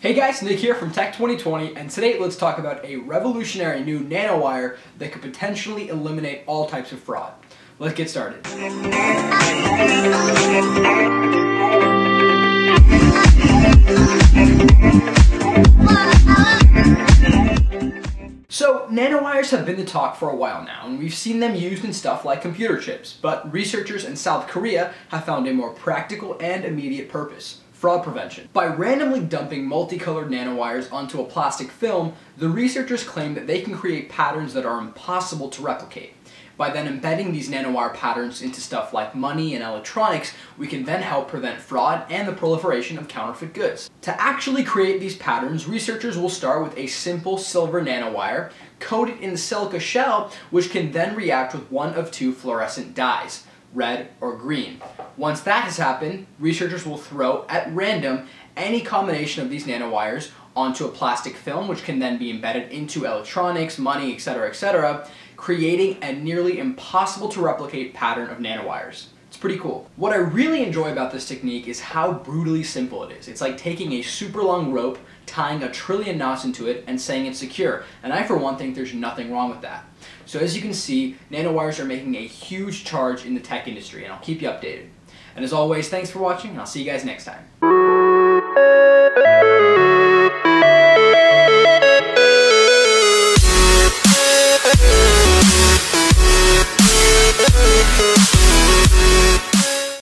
Hey guys, Nik here from Tek 2020, and today let's talk about a revolutionary new nanowire that could potentially eliminate all types of fraud. Let's get started. So, nanowires have been the talk for a while now, and we've seen them used in stuff like computer chips, but researchers in South Korea have found a more practical and immediate purpose fraud prevention. By randomly dumping multicolored nanowires onto a plastic film, the researchers claim that they can create patterns that are impossible to replicate. By then embedding these nanowire patterns into stuff like money and electronics, we can then help prevent fraud and the proliferation of counterfeit goods. To actually create these patterns, researchers will start with a simple silver nanowire, coated in silica shell, which can then react with one of two fluorescent dyes red, or green. Once that has happened, researchers will throw, at random, any combination of these nanowires onto a plastic film which can then be embedded into electronics, money, etc., etc., creating a nearly impossible to replicate pattern of nanowires. It's pretty cool. What I really enjoy about this technique is how brutally simple it is. It's like taking a super long rope, tying a trillion knots into it, and saying it's secure. And I, for one, think there's nothing wrong with that. So as you can see, nanowires are making a huge charge in the tech industry, and I'll keep you updated. And as always, thanks for watching, and I'll see you guys next time.